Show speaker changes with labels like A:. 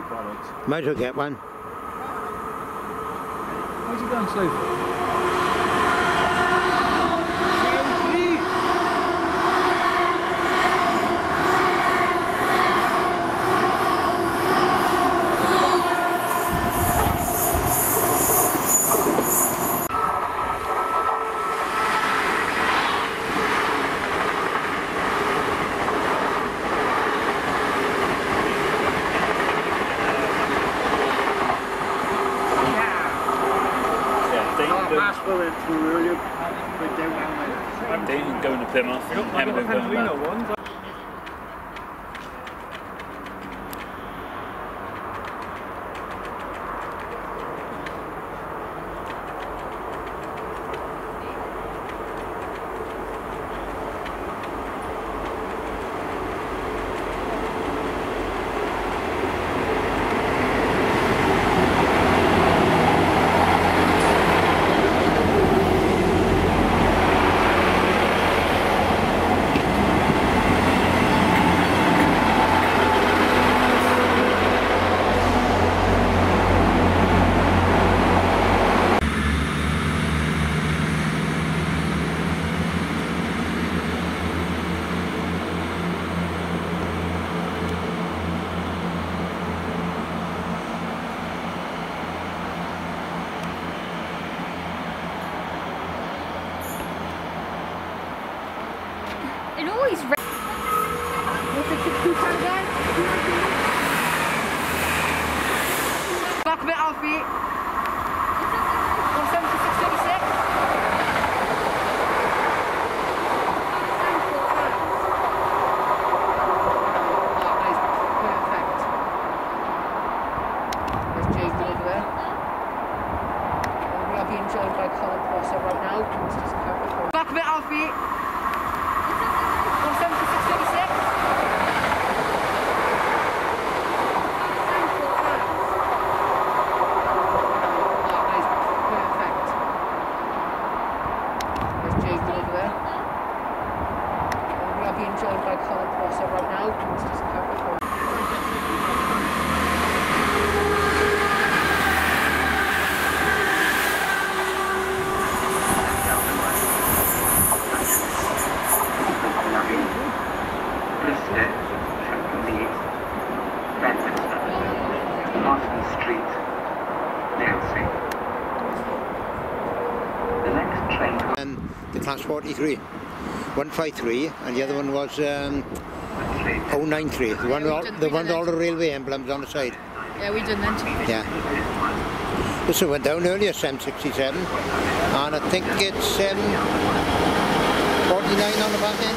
A: Alright.
B: Might as well get one.
A: How's it going, Steve? Yeah, Plymouth, Emily
C: always
B: And the class 43. 153 and the other one was um, 093. The one, with all, the one all the railway emblems on the side.
D: Yeah, we done then.
B: Yeah. This one went down earlier, 767. And I think it's um, 49 on the back end.